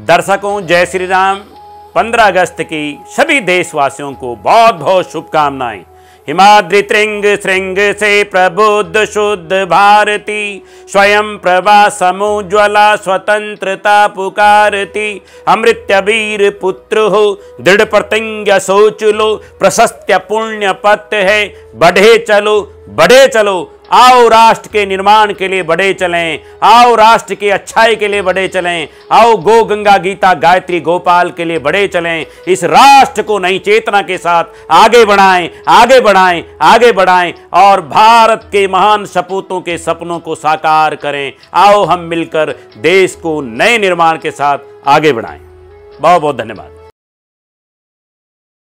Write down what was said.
दर्शकों, जय श्री राम 15 अगस्त की सभी देशवासियों को बहुत बहुत शुभकामनाएँ। हिमाद्रि त्रिंग श्रृंग से प्रबुद्ध शुद्ध भारती, स्वयं प्रभा समुज्वला स्वतंत्रता पुकारती। अमृत्य वीर पुत्र हो, दृढ़ प्रतिज्ञ सोच लो प्रशस्त पुण्य पत्य है, बढ़े चलो बढ़े चलो आओ राष्ट्र के निर्माण के लिए बढ़े चलें, आओ राष्ट्र की अच्छाई के लिए बढ़े चलें, आओ गो गंगा गीता गायत्री गोपाल के लिए बढ़े चलें, इस राष्ट्र को नई चेतना के साथ आगे बढ़ाएँ आगे बढ़ाएँ आगे बढ़ाएँ और भारत के महान सपूतों के सपनों को साकार करें। आओ हम मिलकर देश को नए निर्माण के साथ आगे बढ़ाएँ। बहुत बहुत धन्यवाद।